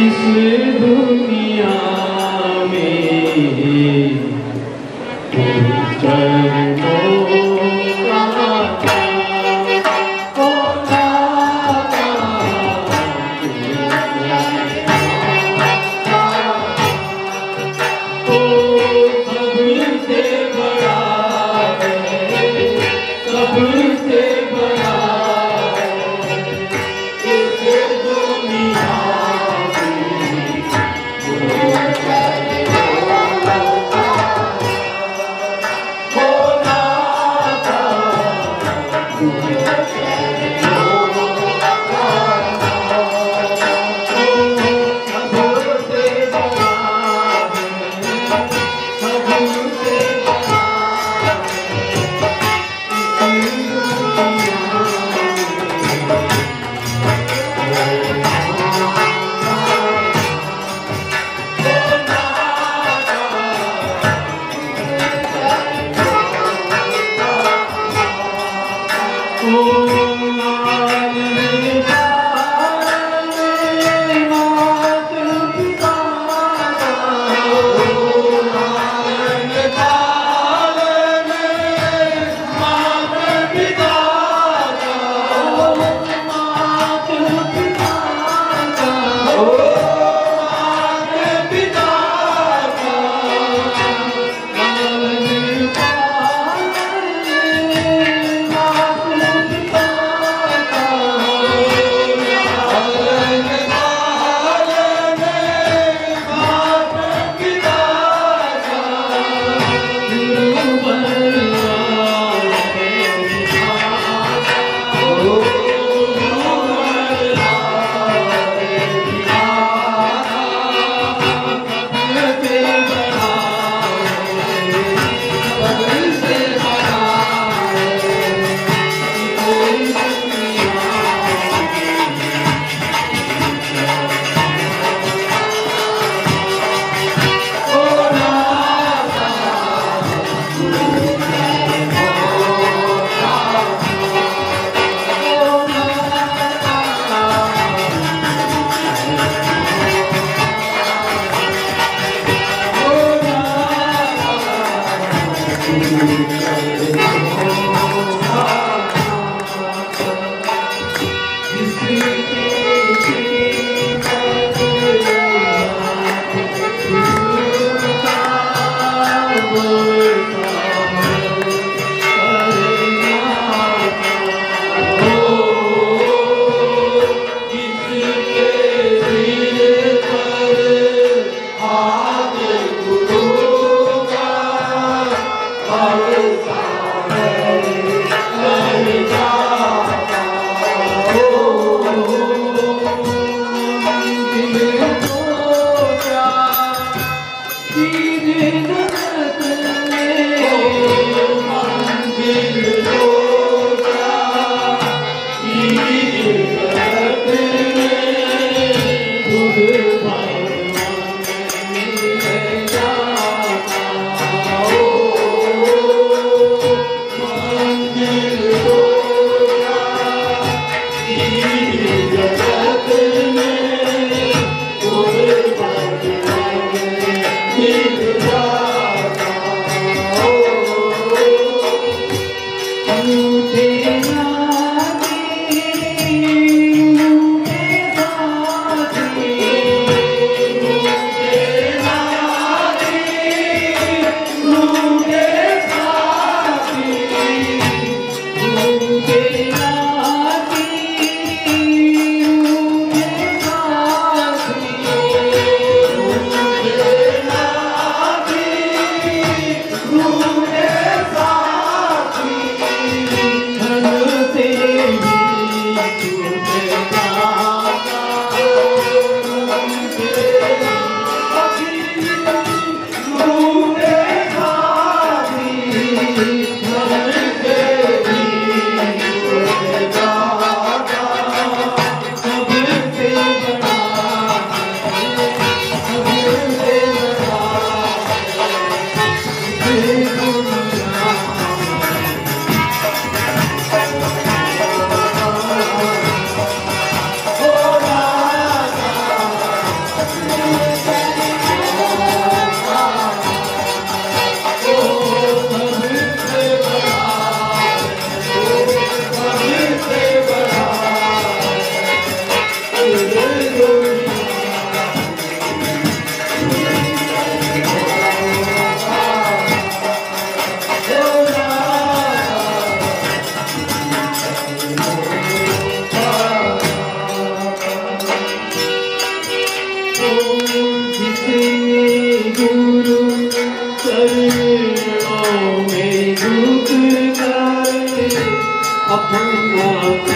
इस दुनिया में चरणों upon the